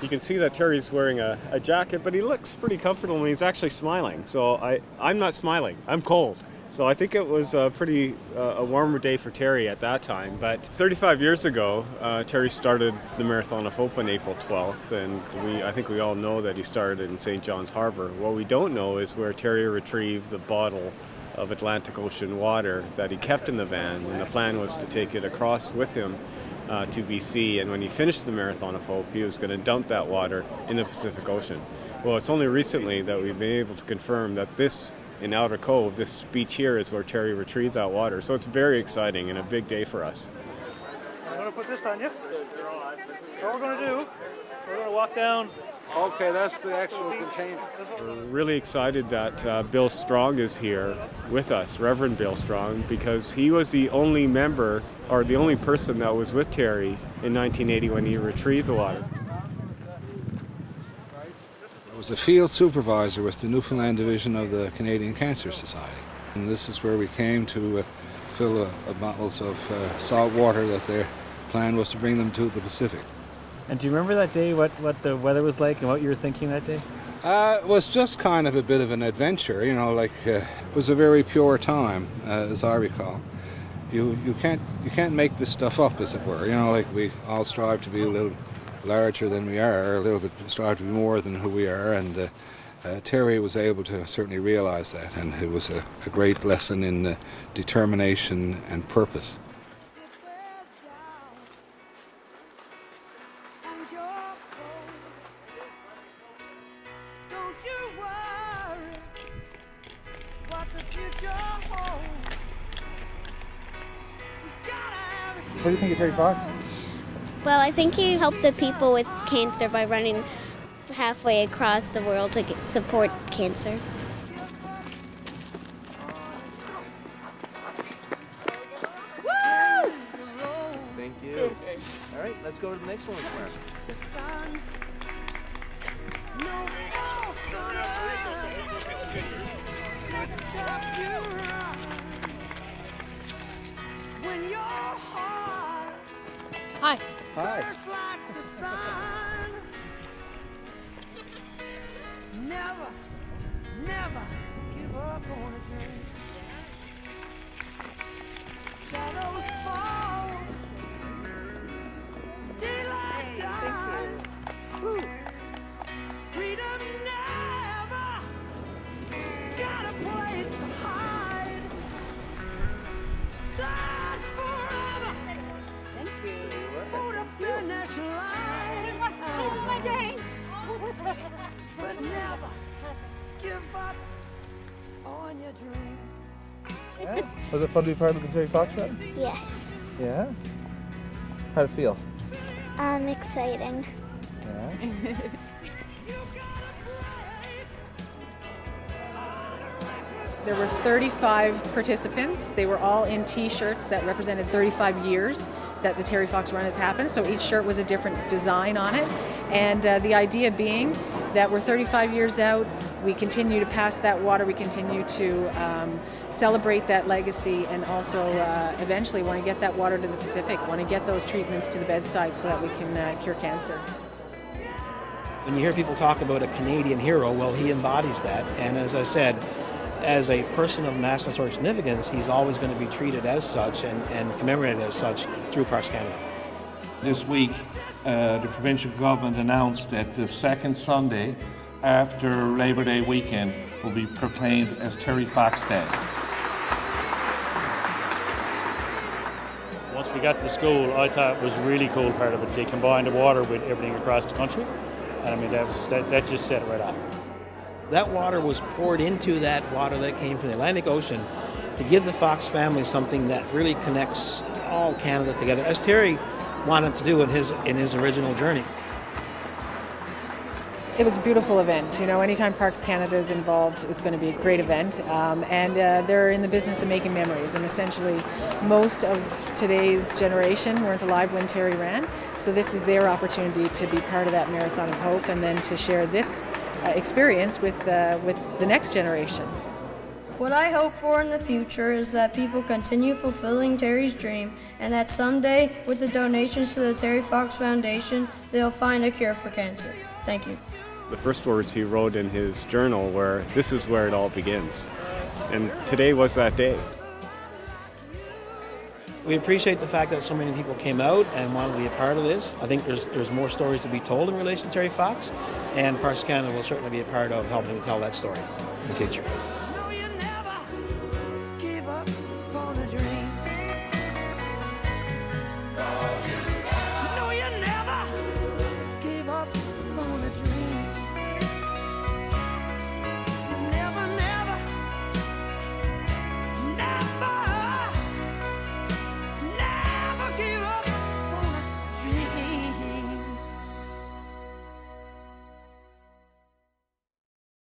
You can see that Terry's wearing a, a jacket, but he looks pretty comfortable and he's actually smiling. So I, I'm not smiling, I'm cold. So I think it was a pretty uh, a warmer day for Terry at that time. But 35 years ago, uh, Terry started the Marathon of Hope on April 12th, and we I think we all know that he started in St. John's Harbor. What we don't know is where Terry retrieved the bottle of Atlantic Ocean water that he kept in the van, and the plan was to take it across with him uh, to BC. And when he finished the Marathon of Hope, he was going to dump that water in the Pacific Ocean. Well, it's only recently that we've been able to confirm that this in Outer Cove, this beach here is where Terry retrieved that water. So it's very exciting and a big day for us. I'm going to put this on you. So What we're going to do, we're going to walk down. Okay, that's the actual container. We're really excited that uh, Bill Strong is here with us, Reverend Bill Strong, because he was the only member or the only person that was with Terry in 1980 when he retrieved the water. I was a field supervisor with the Newfoundland division of the Canadian Cancer Society. And this is where we came to uh, fill uh, bottles of uh, salt water that their plan was to bring them to the Pacific. And do you remember that day, what, what the weather was like and what you were thinking that day? Uh, it was just kind of a bit of an adventure, you know, like uh, it was a very pure time, uh, as I recall. You, you, can't, you can't make this stuff up, as it were. You know, like we all strive to be a little larger than we are, a little bit strive to be more than who we are, and uh, uh, Terry was able to certainly realize that, and it was a, a great lesson in uh, determination and purpose. What do you think of Terry Fox? Well, I think he helped the people with cancer by running halfway across the world to get, support cancer. Woo! Thank you. All right, let's go to the next one. Hi. Hi. never, never give up on a dream. Shadows fall. Give up on your dream. Yeah. Was it fun to be part of the Terry Fox run? Yes. Yeah. How'd it feel? Um, exciting. Yeah. There were 35 participants. They were all in T-shirts that represented 35 years that the Terry Fox Run has happened. So each shirt was a different design on it, and uh, the idea being that we're 35 years out. We continue to pass that water. We continue to um, celebrate that legacy, and also uh, eventually want to get that water to the Pacific. Want to get those treatments to the bedside so that we can uh, cure cancer. When you hear people talk about a Canadian hero, well, he embodies that. And as I said, as a person of national historic significance, he's always going to be treated as such and, and commemorated as such through Parks Canada. This week, uh, the provincial government announced that the second Sunday after Labor Day weekend will be proclaimed as Terry Fox Day. Once we got to the school, I thought it was really cool part of it. They combined the water with everything across the country. And I mean, that, was, that, that just set it right off. That water was poured into that water that came from the Atlantic Ocean to give the Fox family something that really connects all Canada together, as Terry wanted to do in his in his original journey. It was a beautiful event. You know, anytime Parks Canada is involved, it's going to be a great event. Um, and uh, they're in the business of making memories. And essentially, most of today's generation weren't alive when Terry ran. So this is their opportunity to be part of that marathon of hope, and then to share this uh, experience with uh, with the next generation. What I hope for in the future is that people continue fulfilling Terry's dream and that someday, with the donations to the Terry Fox Foundation, they'll find a cure for cancer. Thank you. The first words he wrote in his journal were, This is where it all begins. And today was that day. We appreciate the fact that so many people came out and wanted to be a part of this. I think there's there's more stories to be told in relation to Terry Fox, and Parks Canada will certainly be a part of helping tell that story in the future.